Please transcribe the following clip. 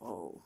Oh.